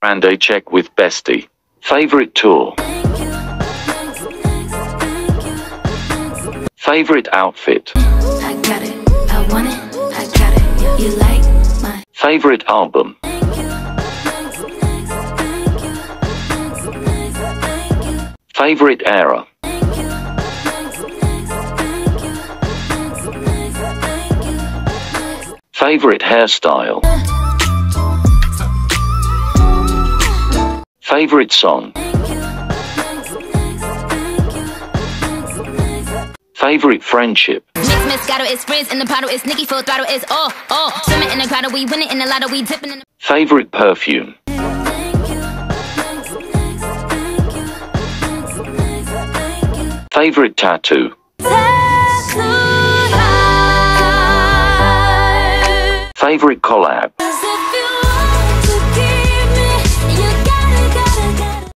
And a check with bestie. Favorite tour. Favorite outfit. Favorite album. Favorite era. Favorite hairstyle. Favorite song. Favorite friendship. Mix Moscato is frizz in the bottle, it's Nicki full throttle, it's all, all. Swimming in the grotto, we winning in the lotto, we dipping in the Favorite perfume. Favorite tattoo. Favorite collab.